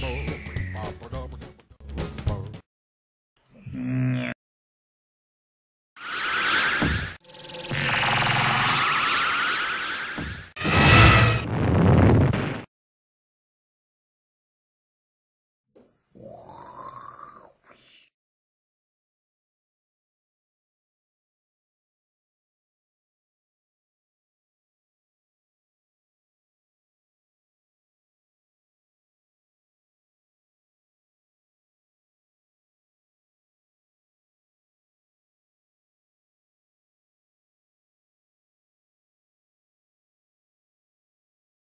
Boy.